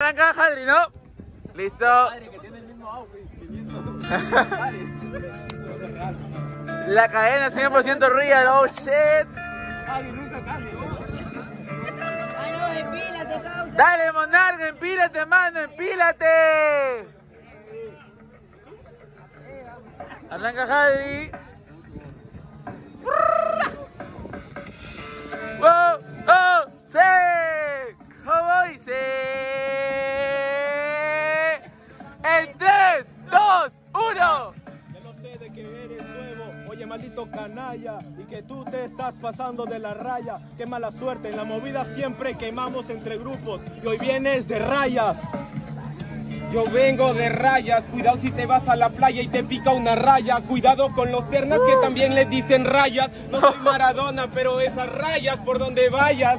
Arranca Hadri, ¿no? Listo. Padre que tiene el mismo outfit. que viendo- Vale. La cadena 100% real, oh shit. Padre, nunca cambia, ¿no? Ay, no, empílate, causa. Dale, Monarca, empílate, mano, empílate. Arranca Hadri. Maldito canalla, y que tú te estás pasando de la raya. Qué mala suerte, en la movida siempre quemamos entre grupos, y hoy vienes de rayas. Yo vengo de rayas, cuidado si te vas a la playa y te pica una raya, cuidado con los ternas que también le dicen rayas, no soy Maradona, pero esas rayas por donde vayas.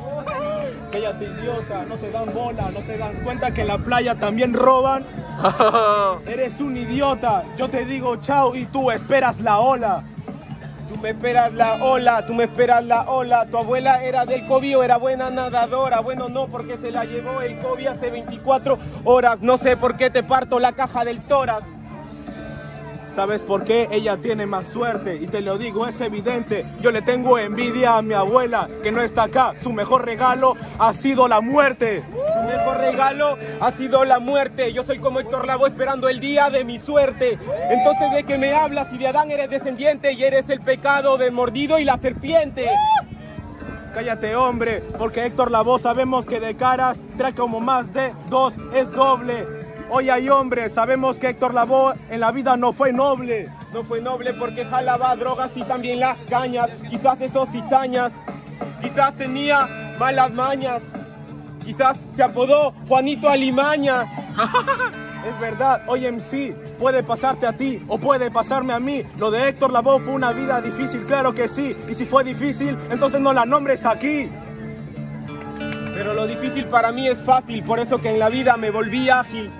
Cállate idiota, no te dan bola, no te das cuenta que en la playa también roban. Eres un idiota, yo te digo chao y tú esperas la ola. Tú me esperas la ola, tú me esperas la ola, tu abuela era del COVID o era buena nadadora, bueno no porque se la llevó el COVID hace 24 horas, no sé por qué te parto la caja del tórax. ¿Sabes por qué? Ella tiene más suerte y te lo digo, es evidente. Yo le tengo envidia a mi abuela que no está acá. Su mejor regalo ha sido la muerte. Regalo ha sido la muerte. Yo soy como Héctor Lavoe esperando el día de mi suerte. Entonces, ¿de qué me hablas? Si de Adán eres descendiente y eres el pecado del mordido y la serpiente. Cállate, hombre, porque Héctor Lavoe sabemos que de caras trae como más de dos es doble. Hoy hay hombres, sabemos que Héctor Lavoe en la vida no fue noble. No fue noble porque jalaba drogas y también las cañas. Quizás esos cizañas. Quizás tenía malas mañas. Quizás se apodó Juanito Alimaña. Es verdad, hoy MC puede pasarte a ti o puede pasarme a mí. Lo de Héctor Lavoe fue una vida difícil, claro que sí. Y si fue difícil, entonces no la nombres aquí. Pero lo difícil para mí es fácil, por eso que en la vida me volví ágil.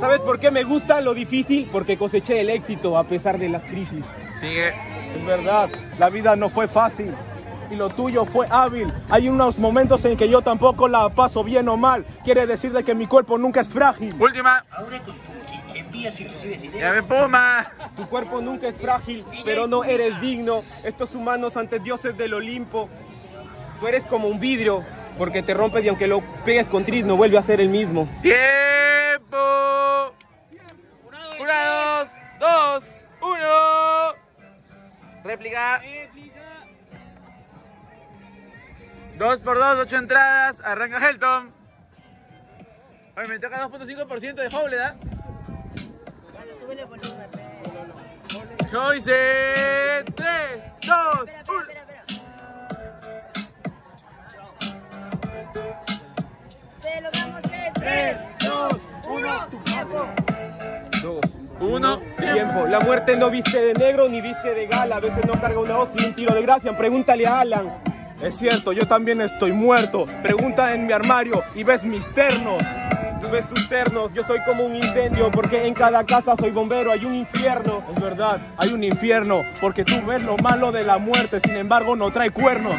¿Sabes por qué me gusta lo difícil? Porque coseché el éxito a pesar de las crisis. Sigue. Es verdad, la vida no fue fácil. Y lo tuyo fue hábil. Hay unos momentos en que yo tampoco la paso bien o mal. Quiere decir de que mi cuerpo nunca es frágil. Última. Ahora con envías y recibes dinero. Ya me Puma. Tu cuerpo nunca es frágil, pero no eres digno. Estos humanos ante dioses del Olimpo. Tú eres como un vidrio, porque te rompes y aunque lo pegues con tris no vuelve a ser el mismo. Tiempo. Una, dos, dos, uno. Réplica. Dos por dos, ocho entradas. Arranca Helton. Oye, me toca 2.5% de volumen, pe. Yo hice 3, 2, Espera, 1. espera, espera, espera. Se lo damos en 3, 2, 1, tiempo. Dos. Uno, Tiempo. La muerte no viste de negro ni viste de gala. A veces no carga una hostia y un tiro de gracia. Pregúntale a Alan. Es cierto, yo también estoy muerto. Pregunta en mi armario y ves mis ternos. Tú ves tus ternos, yo soy como un incendio, porque en cada casa soy bombero, hay un infierno. Es verdad, hay un infierno, porque tú ves lo malo de la muerte, sin embargo no trae cuernos.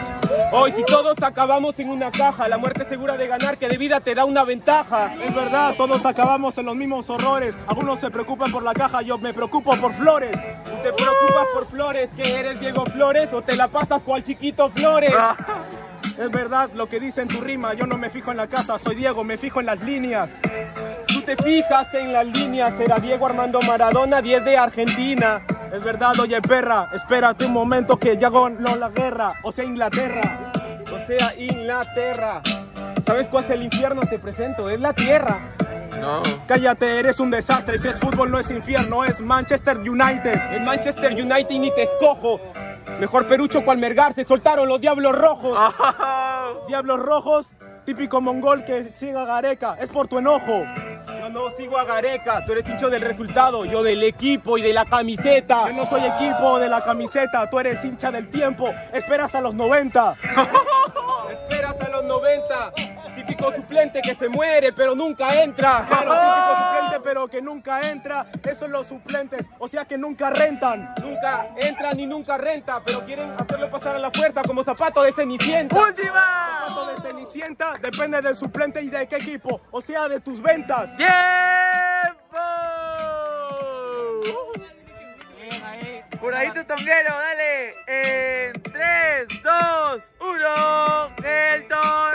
Hoy si todos acabamos en una caja, la muerte es segura de ganar, que de vida te da una ventaja. Es verdad, todos acabamos en los mismos horrores. Algunos se preocupan por la caja, yo me preocupo por flores. Tú te preocupas por Flores, que eres Diego Flores, o te la pasas cual chiquito Flores. Es verdad lo que dice en tu rima, yo no me fijo en la casa, soy Diego, me fijo en las líneas. Tú te fijas en las líneas, era Diego Armando Maradona, 10 de Argentina. Es verdad, oye perra, espérate un momento que ya ganó la guerra, o sea Inglaterra. O sea, Inglaterra. ¿Sabes cuál es el infierno? Te presento, es la tierra. No. Cállate, eres un desastre, si es fútbol no es infierno, es Manchester United. En Manchester United ni te escojo. Mejor perucho cual mergar, se soltaron los diablos rojos. Diablos rojos, típico mongol que sigue a Gareca, es por tu enojo. Yo no sigo a Gareca, tú eres hincho del resultado, yo del equipo y de la camiseta. Yo no soy equipo de la camiseta, tú eres hincha del tiempo, esperas a los 90. Esperas a los 90, típico suplente que se muere pero nunca entra. Claro, típico suplente, pero que nunca entra. Esos son los suplentes, o sea que nunca rentan. Nunca entra ni nunca renta, pero quieren hacerlo pasar a la fuerza como zapato de cenicienta. ¡Última! contrato de Cenicienta depende del suplente y de qué equipo, o sea, de tus ventas. ¡Tiempo! Bien, ahí. Juradito también, dale. En 3, 2, 1, el toro.